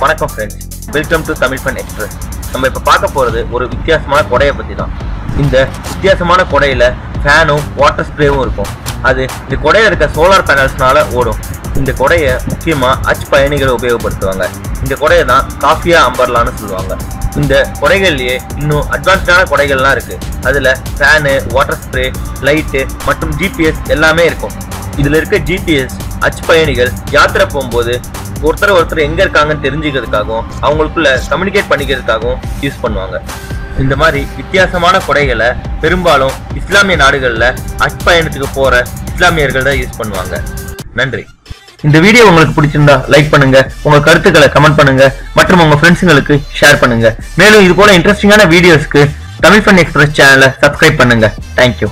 வணக்கம் friends welcome to Tamil fun express நம்ம இப்போ பார்க்க போகிறது ஒரு வித்தியாசமான கொடையை பற்றி தான் இந்த வித்தியாசமான கொடையில் ஃபேனும் வாட்டர் ஸ்ப்ரேவும் இருக்கும். அது இந்த கொடையில் இருக்க சோலார் பேனல்ஸ்னால ஓடும். இந்த கொடையை முக்கியமாக அச் பயணிகள் உபயோகப்படுத்துவாங்க. இந்த கொடையை தான் காஃபியா அம்பர்லான்னு சொல்லுவாங்க. இந்த கொடைகள்லேயே இன்னும் அட்வான்ஸ்டான கொடைகள்லாம் இருக்கு. அதில் ஃபேனு வாட்டர் ஸ்ப்ரே லைட்டு மற்றும் ஜிபிஎஸ் எல்லாமே இருக்கும். இதுல இருக்க ஜிபிஎஸ் அச் பயணிகள் யாத்திரை போகும்போது ஒருத்தர் ஒருத்தர் எங்க இருக்காங்கன்னு தெரிஞ்சுக்கிறதுக்காகவும் அவங்களுக்குள்ள கம்யூனிகேட் பண்ணிக்கிறதுக்காகவும் யூஸ் பண்ணுவாங்க. இந்த மாதிரி வித்தியாசமான கொடைகளை பெரும்பாலும் இஸ்லாமிய நாடுகளில் அட்பயணத்துக்கு போற இஸ்லாமியர்கள் தான் யூஸ் பண்ணுவாங்க. நன்றி. இந்த வீடியோ உங்களுக்கு பிடிச்சிருந்தா லைக் பண்ணுங்க உங்க கருத்துக்களை கமெண்ட் பண்ணுங்க மற்றும் உங்க ஃப்ரெண்ட்ஸுங்களுக்கு ஷேர் பண்ணுங்க. மேலும் இது போல இன்ட்ரெஸ்டிங்கான வீடியோஸ்க்கு தமிழ் ஃபன் எக்ஸ்பிரஸ் சேனலை சப்ஸ்கிரைப் பண்ணுங்க. Thank you